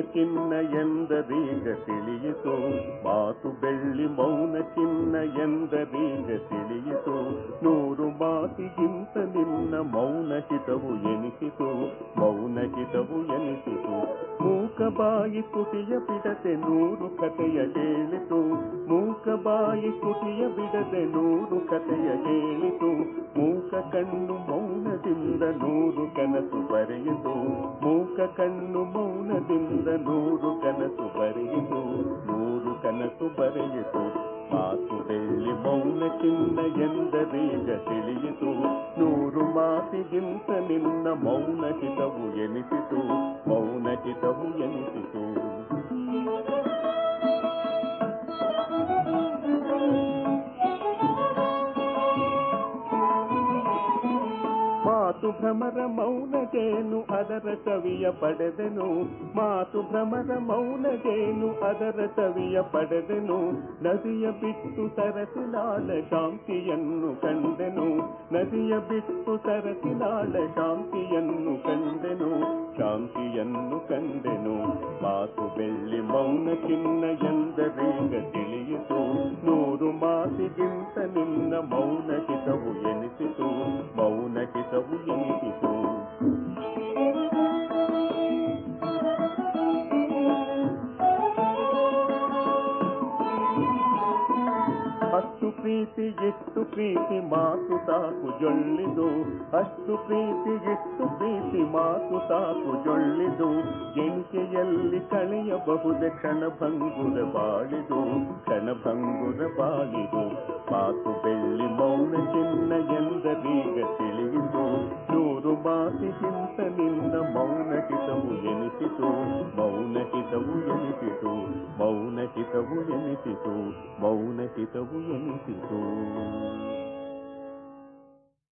ಚಿನ್ನ ಎಂದರೀಗ ತಿಳಿಯಿತು. ಮಾತು ಬೆಳ್ಳಿ ಮೌನ ಚಿನ್ನ ಎಂದರೀಗ ತಿಳಿಯಿತು. ನೂರು ಮಾತಿಗಿಂತ ನಿನ್ನ ಮೌನ ಹಿತವು ಎನಿಸಿತು. ಮೌನ ಹಿತವು ಎನಿಸಿತು. ಬಾಯಿ ಕುಟಿಯ ಬಿಡದೆ ನೂರು ಕಥೆಯ ಹೇಳಿತು. ಮೂಕ ಬಾಯಿ ಕುಟಿಯ ಬಿಡದೆ ನೂರು ಕಥೆಯ ಹೇಳಿತು. ಮೂಕ ಕಣ್ಣು ಮೌನದಿಂದ ನೂರು ಕನಸು ಬರೆಯಿತು. ಮೂಕ ಕಣ್ಣು ಮೌನದಿಂದ ನೂರು ಕನಸು ಬರೆಯಿತು. ನೂರು ಕನಸು ಬರೆಯಿತು. ಮಾತು ಬೆಳ್ಳಿ ಮೌನ ಚಿನ್ನ ಎಂದರೀಗ ತಿಳಿಯಿತು. ಮಾತಿಗಿಂತ ನಿನ್ನ ಮೌನ ಹಿತವು ಎನಿಸಿತು ಮೌನ ಹಿತವು ಎನಿಸಿತು ಮಾತು ಭ್ರಮರ ಮೌನಗೇನು ಅದರ ಸವಿಯ ಪಡೆದೆನು ಮಾತು ಭ್ರಮರ ಮೌನಗೇನು ಅದರ ಸವಿಯ ಪಡೆದೆನು ನದಿಯ ಬಿಟ್ಟು ಸರಸಿನಾಳ ಶಾಂತಿಯನ್ನು ಕಂಡೆನು ನದಿಯ ಬಿಟ್ಟು ಸರಸಿನಾಳ ಶಾಂತಿಯನ್ನು ಕಂಡೆನು ಶಾಂತಿಯನ್ನು ಕಂಡೆನು ಮಾತು ಬೆಳ್ಳಿ ಮೌನ ಚಿನ್ನ ಎಂದರೀಗ ತಿಳಿಯಿತು ನೂರು ಮಾತಿಗಿಂತ ನಿನ್ನ ಮೌನ ಹಿತವು ಎನಿಸಿತು ಎಷ್ಟು ಪ್ರೀತಿ ಮಾತು ಸಾಕು, ಜೊಳ್ಳಿದು. ಅಷ್ಟು ಪ್ರೀತಿ ಎಷ್ಟು ಪ್ರೀತಿ, ಮಾತು ಸಾಕು, ಜೊಳ್ಳಿದು. ಎಣಿಕೆಯಲ್ಲಿ ಕಳೆಯಬಹುದೇ ಕ್ಷಣಭಂಗುರ ಬಾಳಿದು ಕ್ಷಣಭಂಗುರ ಬಾಳಿದು. ಮಾತು ಬೆಳ್ಳಿ ಮೌನ ಚಿನ್ನ ಎಂದರೀಗ ತಿಳಿಯಿತು. ನೂರು ಮಾತಿಗಿಂತ ನಿನ್ನ ಮೌನ ಕಿತವು ಎನಿಸಿತು. ಮೌನ ಎನಿಸಿತು ಮೌನ ಹಿತವು ಎನಿಸಿತು